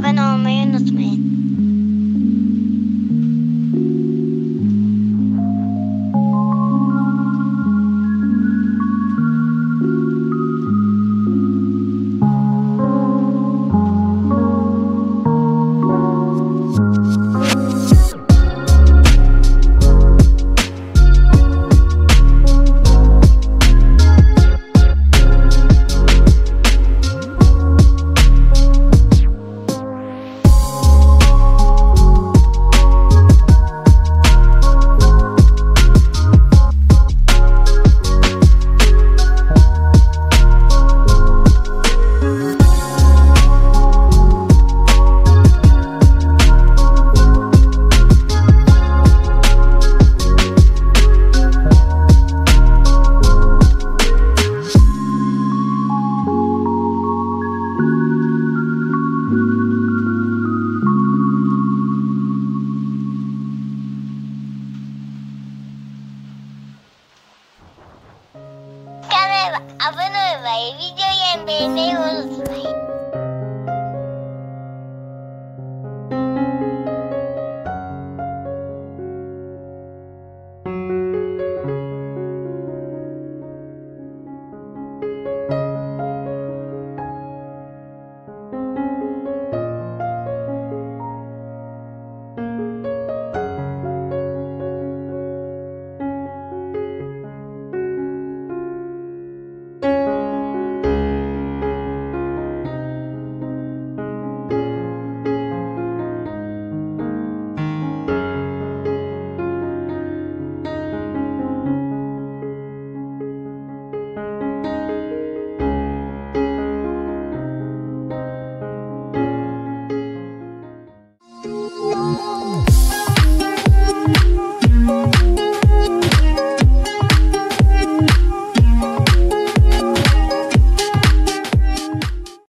not an only. は危ないわエビジョイエンベイベイオルス。Oh.